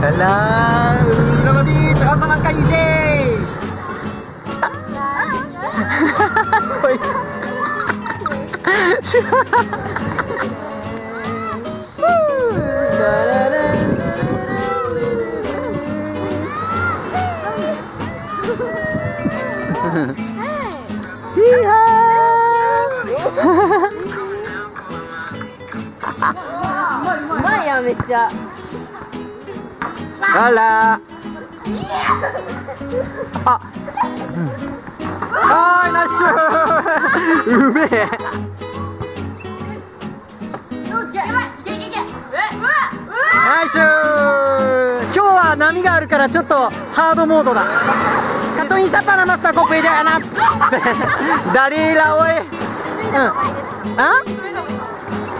Hello! Lama B! Tsaka sa mga kayo, Jay! Wait! Yeehaw! めっちゃ。あら。あ、うん、あーナッシュ。うめえ。ナッシュ。今日は波があるからちょっとハードモードだ。カトインサパナマスターコップイデアナダリーラオエうん。あ？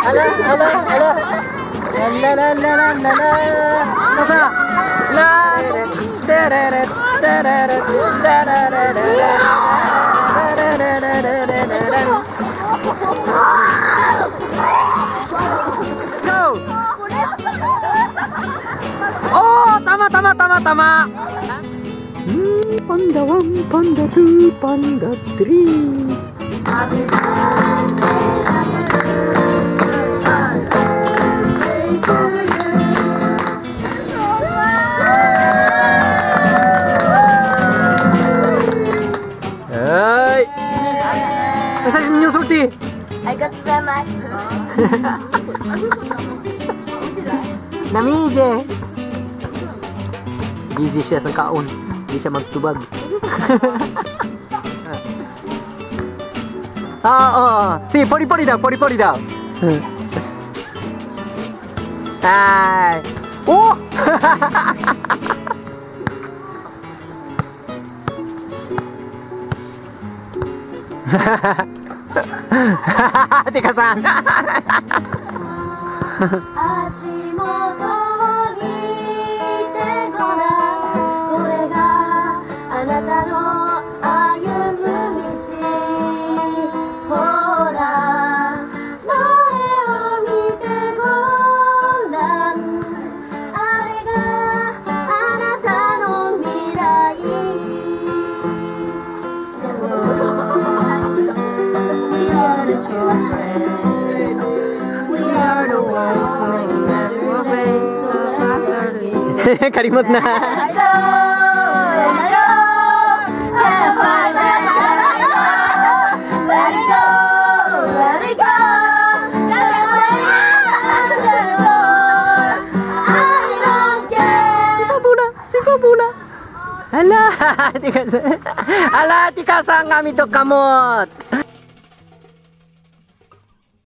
Ala, ala, ala! La la la la la la Nasa? La Tereret Tereret Tereret Go! Oh, tama tama tama tama. Panda 1, panda 2, panda 3. Hai. Eh, saya menyusul di. Agak sama. Namije. Gizi siya sang kaon. Di siya magtubag. Ah, oh, si pori-pori daw, pori-pori daw. Hai. Oh. Tika-san. 足元を見てごらん。これがあなたの歩む道。ほら。Si Fabula. Ala, tika Ala, tika sa kami to kamot.